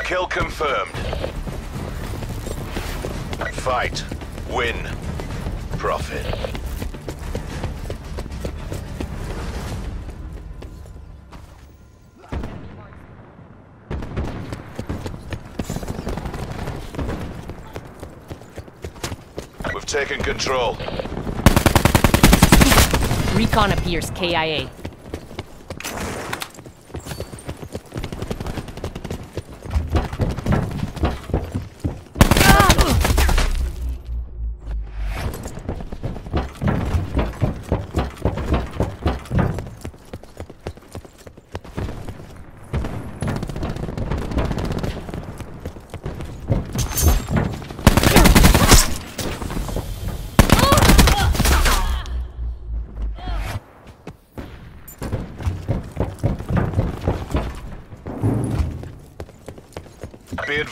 Kill confirmed. Fight. Win. Profit. We've taken control. Recon appears KIA.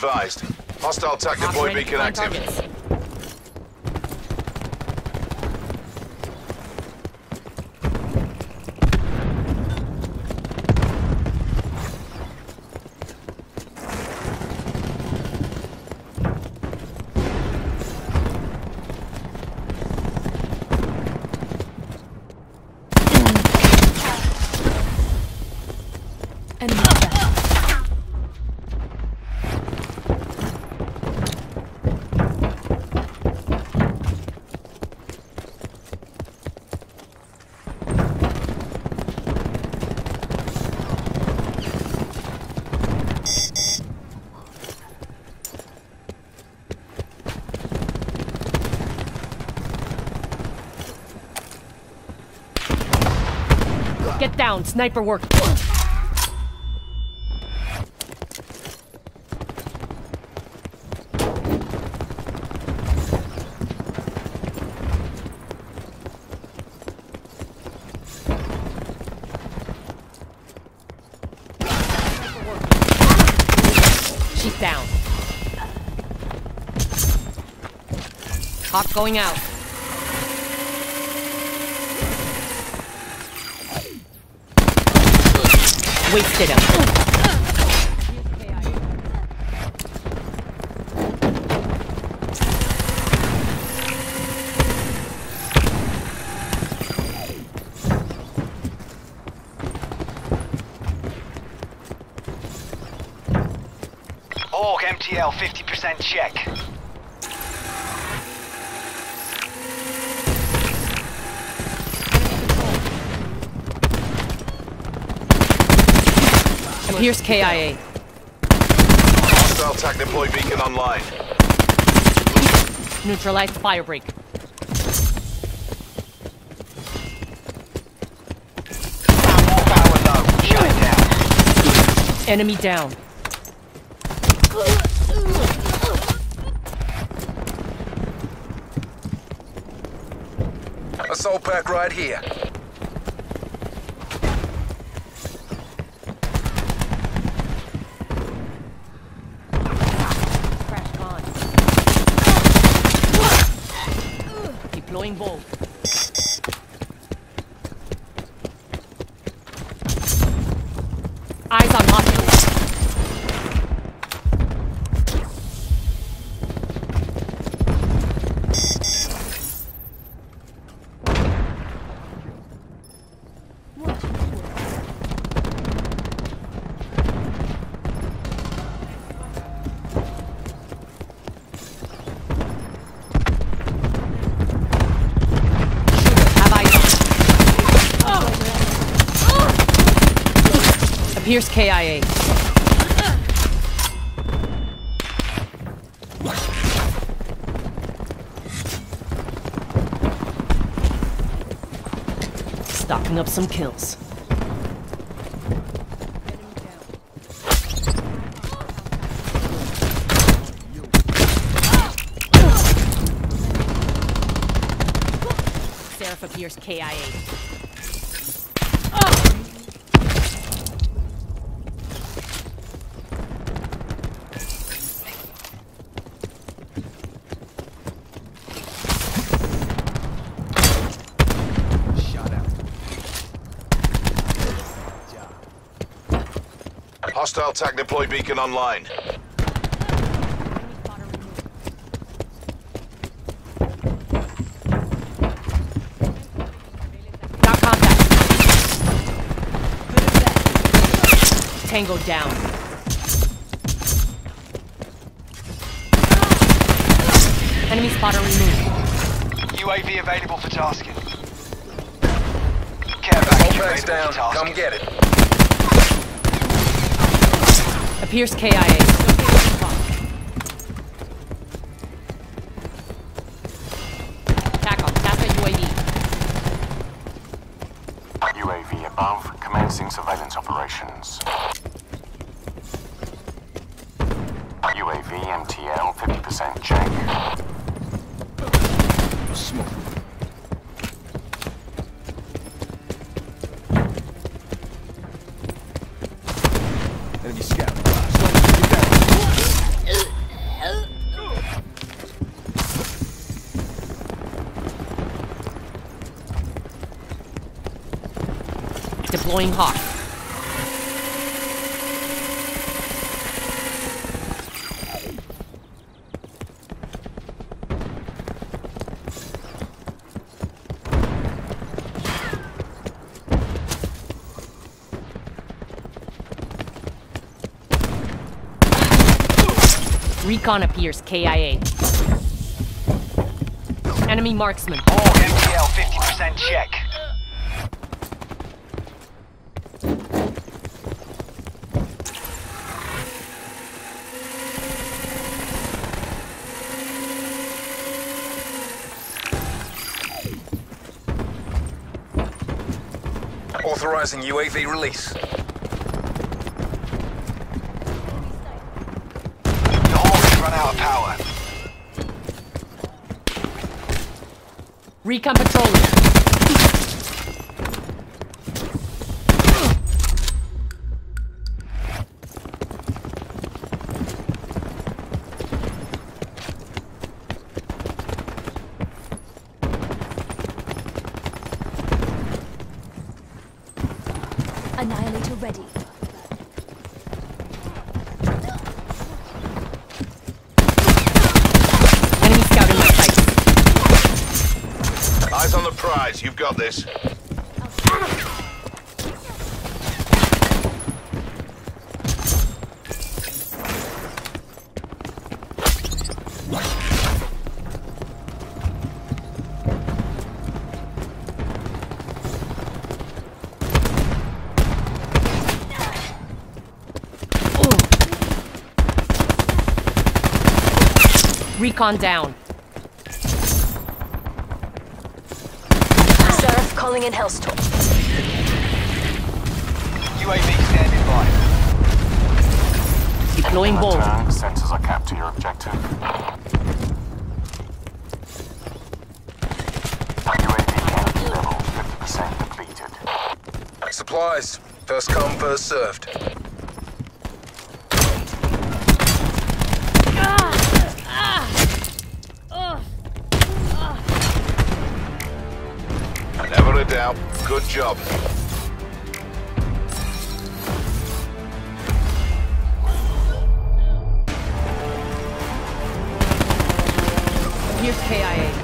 Advised. Hostile TAC deploy Operating beacon active. targets. Down, sniper work. She's down. Hawk going out. Wasted him. Hawk MTL 50% check. Appears KIA. Hostile TAC deploy beacon online. Neutralized firebreak. Power low. Shut it down. Enemy down. Assault pack right here. Deploying bolt. Eyes on hostile. Have eyes Appears KIA. Stocking up some kills. Seraph appears KIA. Hostile TAC deploy beacon online. Got contact. Tango down. Enemy spotter removed. UAV available for tasking. Care back, down. Come get it. Appears KIA. TACOM, task UAV. UAV above, commencing surveillance operations. UAV MTL 50% check. Enemy scout. Get down. Deploying Hawk. Recon appears KIA. Enemy marksman. Hawk MTL 50% check. Authorizing UAV release. The Hawk run out of power. Recon patrolling. Annihilator ready. Enemy scouting the site. Eyes on the prize. You've got this. Recon down. Seraph calling in Hellstorm. UAV standing by. Deploying bolt. Sensors are capped to your objective. UAV level 50% depleted. Supplies. First come, first served. A doubt. Good job. Here's KIA.